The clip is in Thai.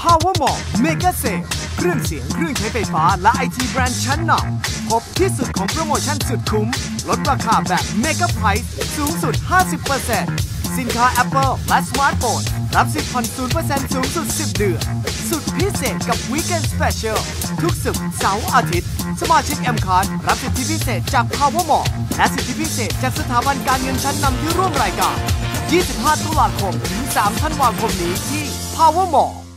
Power Mall Mega Sale เครื่องเสียงเครื่องใช้ไฟฟ้า และไอทีแบรนด์ชั้นนำพบที่สุดของโปรโมชั่นสุดคุ้ม ลดราคาแบบเมก a ไพรส์สูงสุด 50%สินค้า Apple และสมาร์ทโฟนรับสิทธิ์ผ่อน0%สูงสุด 10 เดือน สุดพิเศษกับ Weekend Special ทุกสุกเสาร์อาทิตย์ สมาชิก M Card รับสิทธิพิเศษจาก Power Mall และสิทธิพิเศษจากสถาบันการเงินชั้นนำที่ร่วมรายการ 25 ตุลาคม ถึง 3 ธันวาคมนี้ที่ Power Mall